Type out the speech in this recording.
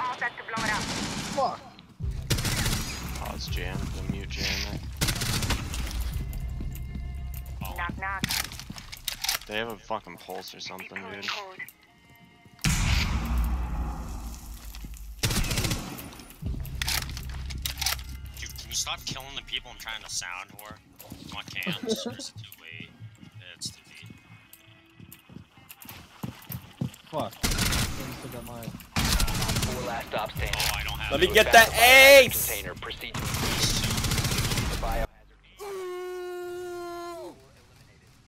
All set to blow it up. Fuck. Pause jam, the mute jam. Knock knock. They have a fucking pulse or something, Deploying dude. code. Dude, can you stop killing the people I'm trying to sound whore? I want cams. it's too late. It's too deep. Fuck. Last stop standing. Oh, I don't have Let me get that ace! Container. Proceed